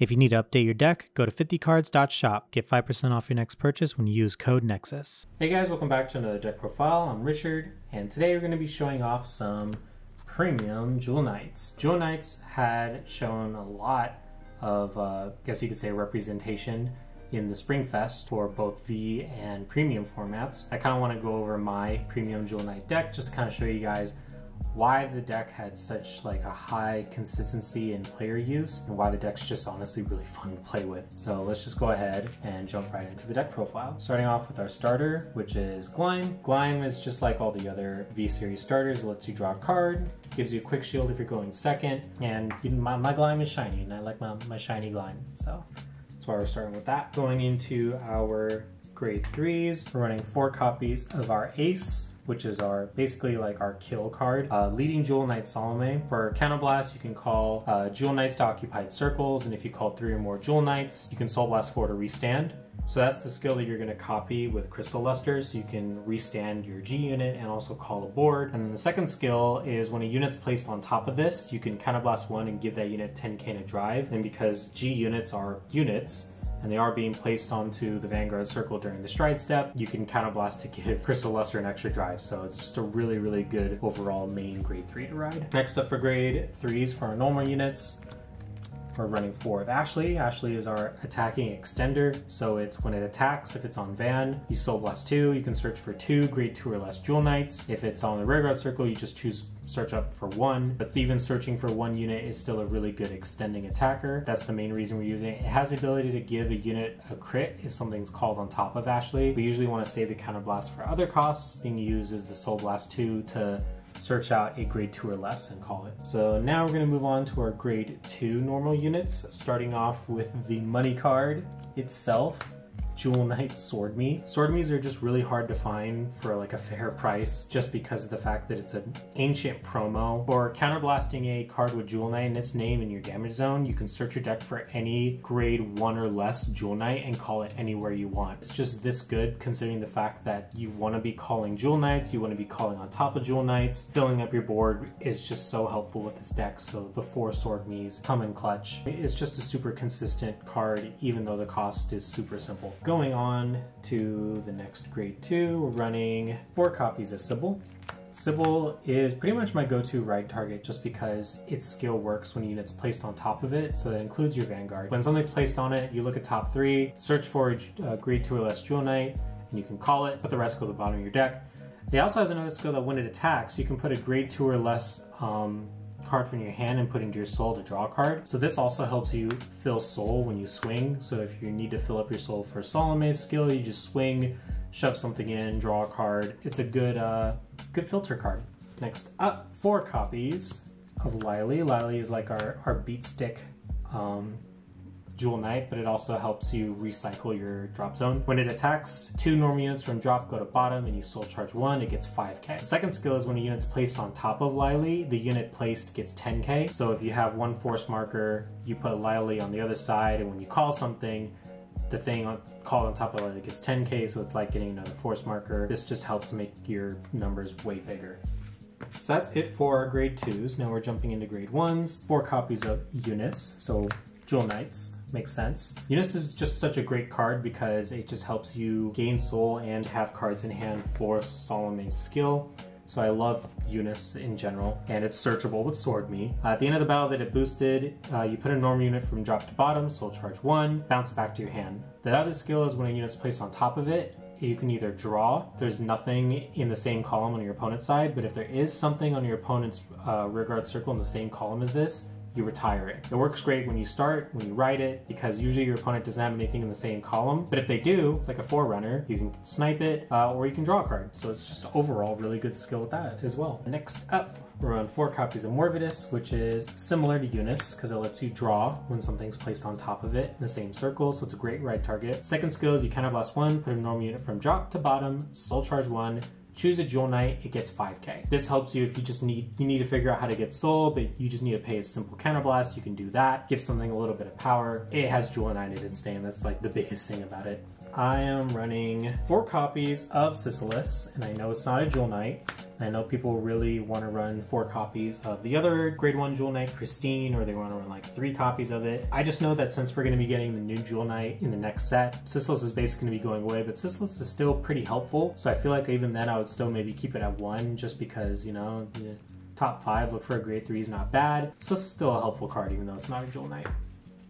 If you need to update your deck, go to 50cards.shop. Get 5% off your next purchase when you use code NEXUS. Hey guys, welcome back to another deck profile. I'm Richard, and today we're going to be showing off some premium Jewel Knights. Jewel Knights had shown a lot of, uh, I guess you could say, representation in the Spring Fest for both V and premium formats. I kind of want to go over my premium Jewel Knight deck just to kind of show you guys why the deck had such like a high consistency in player use and why the deck's just honestly really fun to play with. So let's just go ahead and jump right into the deck profile. Starting off with our starter, which is Glime. Glime is just like all the other V-Series starters. It lets you draw a card, gives you a quick shield if you're going second, and my, my Glime is shiny, and I like my, my shiny Glime. So that's why we're starting with that. Going into our grade threes, we're running four copies of our Ace, which is our basically like our kill card. Uh, leading Jewel Knight Salome. For Counterblast, you can call uh, Jewel Knights to occupied circles, and if you call three or more Jewel Knights, you can Soul Blast 4 to restand. So that's the skill that you're going to copy with Crystal Luster, so you can restand your G unit and also call a board. And then the second skill is when a unit's placed on top of this, you can Counterblast 1 and give that unit 10k to drive. And because G units are units, and they are being placed onto the Vanguard Circle during the stride step, you can counterblast to give Crystal Luster an extra drive. So it's just a really, really good overall main grade 3 to ride. Next up for grade 3s for our normal units, we're running four of Ashley. Ashley is our attacking extender, so it's when it attacks, if it's on Van, you Soul Blast 2, you can search for two grade 2 or less Jewel Knights. If it's on the Rearguard Circle, you just choose search up for one, but even searching for one unit is still a really good extending attacker. That's the main reason we're using it. It has the ability to give a unit a crit if something's called on top of Ashley. We usually want to save the counterblast for other costs. Being used is the Soul Blast 2 to search out a grade 2 or less and call it. So now we're going to move on to our grade 2 normal units, starting off with the money card itself. Jewel Knight Swordmy. Sword Me's are just really hard to find for like a fair price just because of the fact that it's an ancient promo. For counterblasting a card with Jewel Knight and its name in your damage zone, you can search your deck for any grade 1 or less Jewel Knight and call it anywhere you want. It's just this good considering the fact that you want to be calling Jewel Knights, you want to be calling on top of Jewel Knights. Filling up your board is just so helpful with this deck, so the four Swordmy's come in clutch. It's just a super consistent card even though the cost is super simple. Going on to the next grade two, we're running four copies of Sybil. Sybil is pretty much my go-to ride target just because its skill works when units placed on top of it, so that includes your Vanguard. When something's placed on it, you look at top three, search for a uh, grade two or less Jewel Knight, and you can call it, put the rest go to the bottom of your deck. It also has another skill that when it attacks, you can put a grade two or less um, card from your hand and put into your soul to draw a card. So this also helps you fill soul when you swing. So if you need to fill up your soul for Salome's skill, you just swing, shove something in, draw a card. It's a good, uh, good filter card. Next up, four copies of Lily. Lily is like our, our beat stick um, Jewel Knight, but it also helps you recycle your drop zone. When it attacks, two normal units from drop go to bottom and you soul charge one, it gets 5k. The second skill is when a unit's placed on top of Lily, the unit placed gets 10k. So if you have one force marker, you put Lily on the other side, and when you call something, the thing on, called on top of Lily gets 10k, so it's like getting another force marker. This just helps make your numbers way bigger. So that's it for our grade twos. Now we're jumping into grade ones. Four copies of Eunice, so Jewel Knights makes sense. Eunice is just such a great card because it just helps you gain soul and have cards in hand for Salome's skill. So I love Eunice in general, and it's searchable with Swordmy. Uh, at the end of the battle that it boosted, uh, you put a normal unit from drop to bottom, soul charge one, bounce back to your hand. The other skill is when a unit's placed on top of it, you can either draw, there's nothing in the same column on your opponent's side, but if there is something on your opponent's uh, rearguard circle in the same column as this, you retire it. It works great when you start, when you ride it, because usually your opponent doesn't have anything in the same column. But if they do, like a Forerunner, you can snipe it uh, or you can draw a card. So it's just overall really good skill with that as well. Next up, we're on four copies of Morvidus, which is similar to Eunice because it lets you draw when something's placed on top of it in the same circle. So it's a great ride target. Second skill is you counterblast one, put a normal unit from drop to bottom, soul charge one, choose a Jewel Knight, it gets 5k. This helps you if you just need, you need to figure out how to get soul, but you just need to pay a simple counterblast, you can do that. Give something a little bit of power. It has Jewel Knight in its name, that's like the biggest thing about it. I am running four copies of Sisylas, and I know it's not a Jewel Knight. I know people really want to run four copies of the other grade one Jewel Knight, Christine, or they want to run like three copies of it. I just know that since we're going to be getting the new Jewel Knight in the next set, Sisylas is basically going to be going away, but Sisylas is still pretty helpful. So I feel like even then I would still maybe keep it at one just because, you know, the top five, look for a grade three is not bad. So it's still a helpful card even though it's not a Jewel Knight.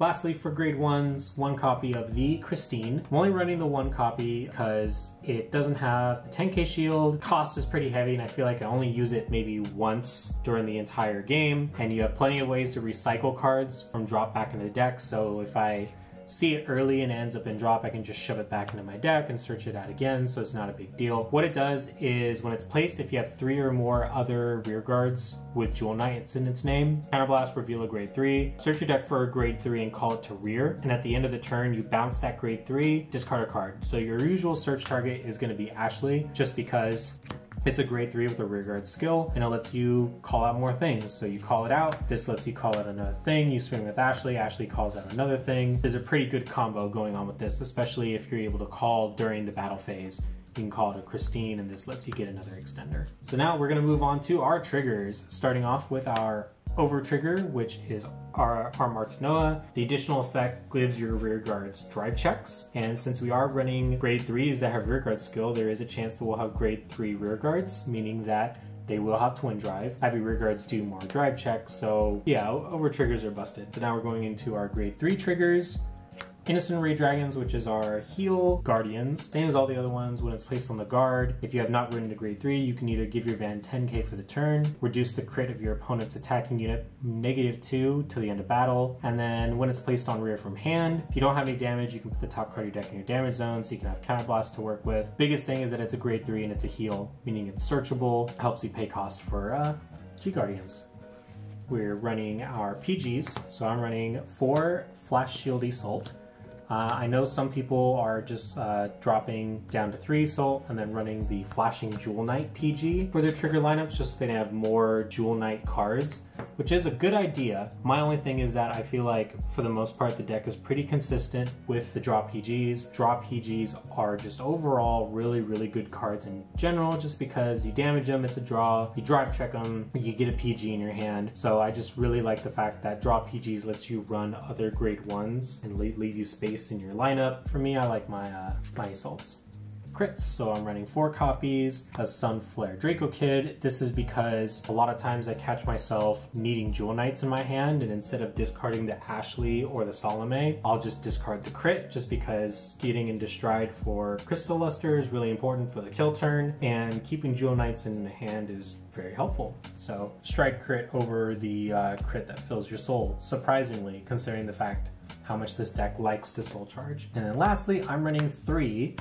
Lastly, for grade ones, one copy of the Christine. I'm only running the one copy because it doesn't have the 10k shield. Cost is pretty heavy and I feel like I only use it maybe once during the entire game. And you have plenty of ways to recycle cards from drop back in the deck. So if I see it early and it ends up in drop, I can just shove it back into my deck and search it out again, so it's not a big deal. What it does is when it's placed, if you have three or more other rear guards with Jewel Knights in its name, Counterblast, reveal a grade three, search your deck for a grade three and call it to rear, and at the end of the turn, you bounce that grade three, discard a card. So your usual search target is gonna be Ashley, just because it's a grade three with a rearguard skill, and it lets you call out more things. So you call it out, this lets you call out another thing, you swing with Ashley, Ashley calls out another thing. There's a pretty good combo going on with this, especially if you're able to call during the battle phase. You can call it a Christine, and this lets you get another extender. So now we're gonna move on to our triggers, starting off with our over trigger, which is our, our Martinoa. The additional effect gives your rear guards drive checks. And since we are running grade threes that have rear guard skill, there is a chance that we'll have grade three rear guards, meaning that they will have twin drive. Heavy rear guards do more drive checks. So yeah, over triggers are busted. So now we're going into our grade three triggers. Innocent Ray Dragons, which is our heal guardians. Same as all the other ones, when it's placed on the guard, if you have not ridden to grade 3, you can either give your van 10k for the turn, reduce the crit of your opponent's attacking unit negative 2 to the end of battle, and then when it's placed on rear from hand, if you don't have any damage, you can put the top card of your deck in your damage zone, so you can have counterblast to work with. Biggest thing is that it's a grade 3 and it's a heal, meaning it's searchable, helps you pay cost for uh, G Guardians we're running our PGs. So I'm running four Flash Shield Salt, uh, I know some people are just uh, dropping down to three salt and then running the flashing Jewel Knight PG for their trigger lineups just so they have more Jewel Knight cards, which is a good idea. My only thing is that I feel like for the most part the deck is pretty consistent with the drop PGs. Drop PGs are just overall really, really good cards in general just because you damage them, it's a draw, you drive check them, you get a PG in your hand. So I just really like the fact that drop PGs lets you run other grade ones and leave you space in your lineup. For me, I like my, uh, my assaults crits, so I'm running four copies, a Sunflare Draco Kid. This is because a lot of times I catch myself needing Jewel Knights in my hand, and instead of discarding the Ashley or the Salome, I'll just discard the crit, just because getting into stride for Crystal Luster is really important for the kill turn, and keeping Jewel Knights in the hand is very helpful. So strike crit over the uh, crit that fills your soul, surprisingly, considering the fact how much this deck likes to soul charge. And then lastly, I'm running three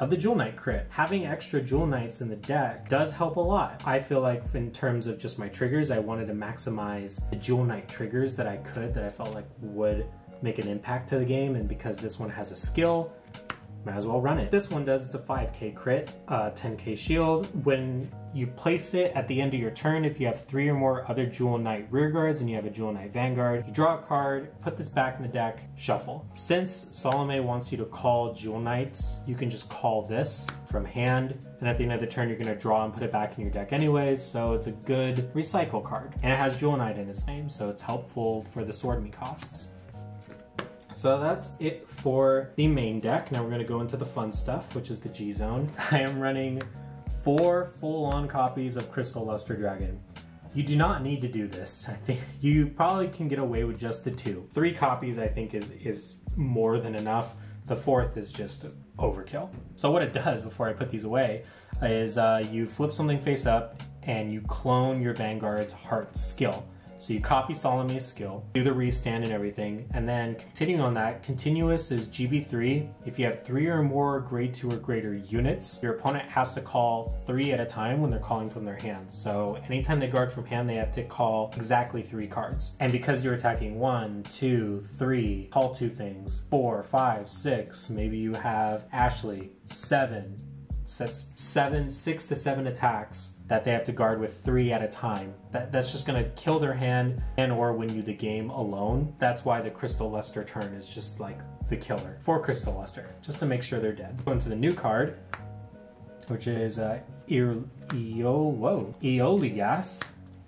of the Jewel Knight crit. Having extra Jewel Knights in the deck does help a lot. I feel like in terms of just my triggers, I wanted to maximize the Jewel Knight triggers that I could, that I felt like would make an impact to the game. And because this one has a skill, might as well run it. This one does, it's a 5k crit, uh, 10k shield. When you place it at the end of your turn, if you have three or more other Jewel Knight rearguards and you have a Jewel Knight Vanguard, you draw a card, put this back in the deck, shuffle. Since Salome wants you to call Jewel Knights, you can just call this from hand, and at the end of the turn, you're gonna draw and put it back in your deck anyways, so it's a good recycle card. And it has Jewel Knight in its name, so it's helpful for the Swordmy costs. So that's it for the main deck. Now we're gonna go into the fun stuff, which is the G-Zone. I am running four full-on copies of Crystal Luster Dragon. You do not need to do this. I think you probably can get away with just the two. Three copies I think is, is more than enough. The fourth is just overkill. So what it does before I put these away is uh, you flip something face up and you clone your Vanguard's heart skill. So you copy Salome's skill, do the restand and everything, and then continuing on that, continuous is GB3. If you have three or more grade two or greater units, your opponent has to call three at a time when they're calling from their hand. So anytime they guard from hand, they have to call exactly three cards. And because you're attacking one, two, three, call two things, four, five, six, maybe you have Ashley, seven, sets seven, six to seven attacks that they have to guard with three at a time. That, that's just going to kill their hand and or win you the game alone. That's why the Crystal Luster turn is just like the killer for Crystal Luster, just to make sure they're dead. Go into the new card, which is uh, Eo, whoa, Eolias.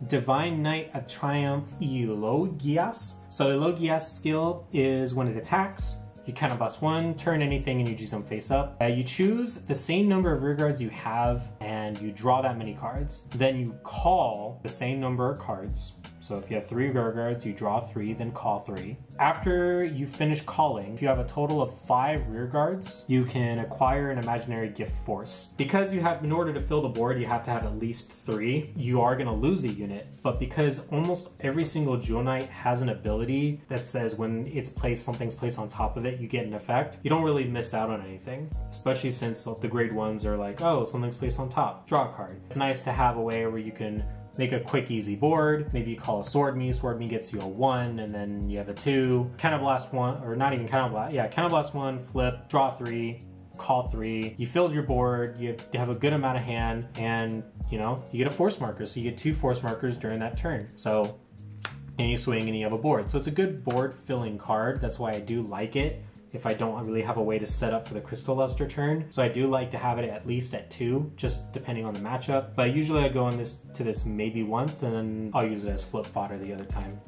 Divine Knight of Triumph Elogias. So Elogias skill is when it attacks, you counterblast one, turn anything, and you do some face up. Uh, you choose the same number of rear guards you have, and you draw that many cards. Then you call the same number of cards. So if you have three rear guards, you draw three, then call three. After you finish calling, if you have a total of five rear guards, you can acquire an imaginary gift force. Because you have, in order to fill the board, you have to have at least three. You are gonna lose a unit, but because almost every single Jewel Knight has an ability that says when it's placed, something's placed on top of it, you get an effect, you don't really miss out on anything. Especially since the grade ones are like, oh, something's placed on top, draw a card. It's nice to have a way where you can make a quick, easy board. Maybe you call a Swordmy. Sword Me gets you a one, and then you have a two. Counterblast one, or not even counterblast. Yeah, counterblast one, flip, draw three, call three. You filled your board. You have a good amount of hand, and you know you get a force marker. So you get two force markers during that turn. So and you swing and you have a board. So it's a good board filling card. That's why I do like it if I don't really have a way to set up for the Crystal Luster turn. So I do like to have it at least at two, just depending on the matchup. But usually I go in this to this maybe once and then I'll use it as flip fodder the other time.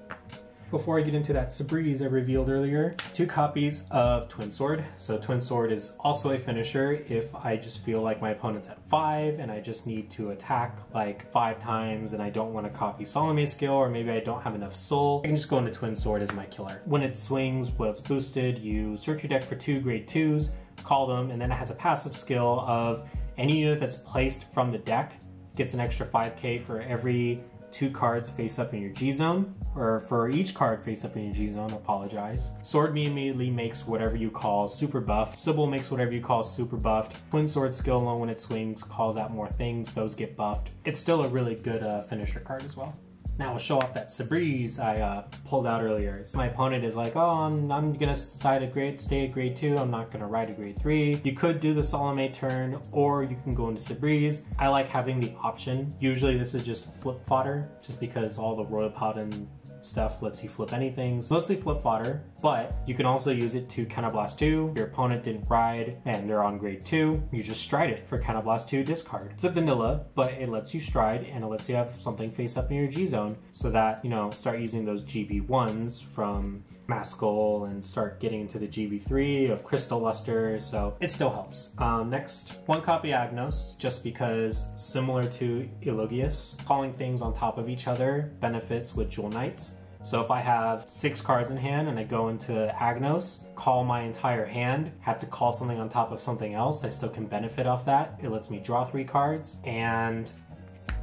Before I get into that Sabreeze I revealed earlier, two copies of Twin Sword. So Twin Sword is also a finisher if I just feel like my opponent's at five and I just need to attack like five times and I don't want to copy Salome skill or maybe I don't have enough soul. I can just go into Twin Sword as my killer. When it swings, while it's boosted, you search your deck for two grade twos, call them, and then it has a passive skill of any unit that's placed from the deck gets an extra 5k for every two cards face up in your G zone, or for each card face up in your G zone, apologize. Swordmy immediately makes whatever you call super buffed. Sybil makes whatever you call super buffed. Twin Sword skill alone when it swings calls out more things, those get buffed. It's still a really good uh, finisher card as well. Now we'll show off that Sabreeze I uh, pulled out earlier. So my opponent is like, oh, I'm, I'm gonna side a grade, stay at grade two. I'm not gonna ride a grade three. You could do the Salome turn or you can go into Sabreeze. I like having the option. Usually this is just flip fodder just because all the Royal Paladin stuff lets you flip anything. Mostly flip fodder, but you can also use it to Counterblast 2. Your opponent didn't ride and they're on grade 2. You just stride it for Counterblast 2 discard. It's a vanilla, but it lets you stride and it lets you have something face up in your G zone so that, you know, start using those GB1s from Maskell and start getting into the GB3 of Crystal Luster, so it still helps. Um, next, one copy Agnos, just because similar to Elogias, calling things on top of each other benefits with Jewel Knights. So if I have six cards in hand and I go into Agnos, call my entire hand, have to call something on top of something else, I still can benefit off that. It lets me draw three cards, and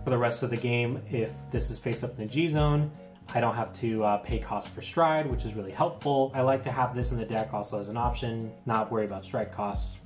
for the rest of the game, if this is face up in the G zone, I don't have to uh, pay cost for stride, which is really helpful. I like to have this in the deck also as an option, not worry about stride costs.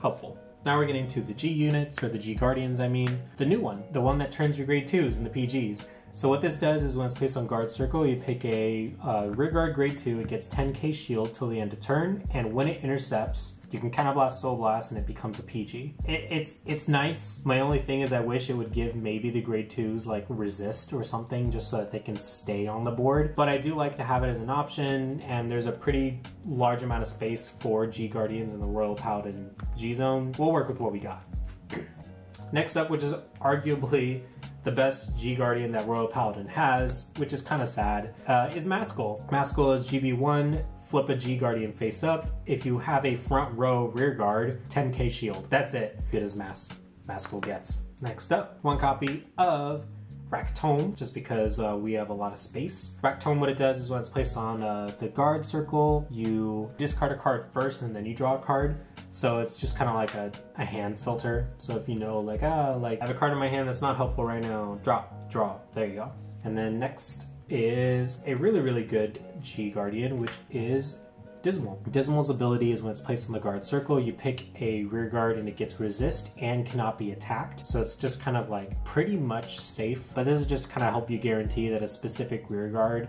Helpful. Now we're getting to the G units, or the G Guardians I mean. The new one, the one that turns your grade 2s in the PGs. So what this does is when it's placed on guard circle, you pick a uh, rear guard grade 2, it gets 10k shield till the end of turn, and when it intercepts, you can counterblast soul blast and it becomes a PG. It, it's it's nice. My only thing is I wish it would give maybe the grade twos like resist or something just so that they can stay on the board. But I do like to have it as an option and there's a pretty large amount of space for G Guardians in the Royal Paladin G Zone. We'll work with what we got. Next up, which is arguably the best G Guardian that Royal Paladin has, which is kind of sad, uh, is Maskell. Maskell is GB1, flip a G Guardian face up. If you have a front row rear guard, 10k shield. That's it. Good as Mass Maskell gets. Next up, one copy of Rack Tome, just because uh, we have a lot of space. Rack Tome, what it does is when it's placed on uh, the guard circle, you discard a card first and then you draw a card. So it's just kind of like a, a, hand filter. So if you know, like, ah, like I have a card in my hand that's not helpful right now, drop, draw. There you go. And then next is a really, really good G Guardian, which is Dismal. Dismal's ability is when it's placed on the guard circle, you pick a rear guard and it gets resist and cannot be attacked. So it's just kind of like pretty much safe, but this is just kind of help you guarantee that a specific rear guard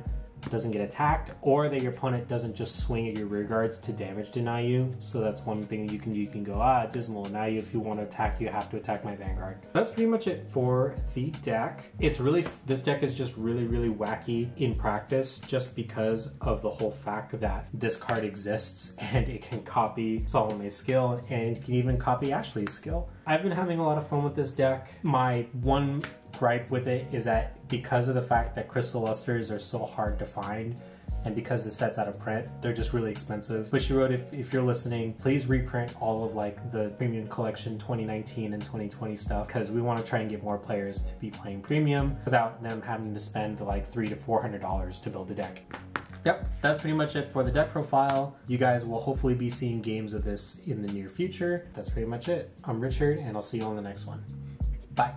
doesn't get attacked or that your opponent doesn't just swing at your rear guards to damage deny you. So that's one thing you can do. You can go, ah, Dismal, now you, if you want to attack, you have to attack my Vanguard. That's pretty much it for the deck. It's really, this deck is just really, really wacky in practice just because of the whole fact that this card exists and it can copy Salome's skill and can even copy Ashley's skill. I've been having a lot of fun with this deck. My one gripe with it is that because of the fact that crystal lusters are so hard to find, and because the set's out of print, they're just really expensive. Bushiroad, if, if you're listening, please reprint all of like the premium collection 2019 and 2020 stuff because we want to try and get more players to be playing premium without them having to spend like three to four hundred dollars to build a deck. Yep, that's pretty much it for the deck profile. You guys will hopefully be seeing games of this in the near future. That's pretty much it. I'm Richard, and I'll see you on the next one. Bye.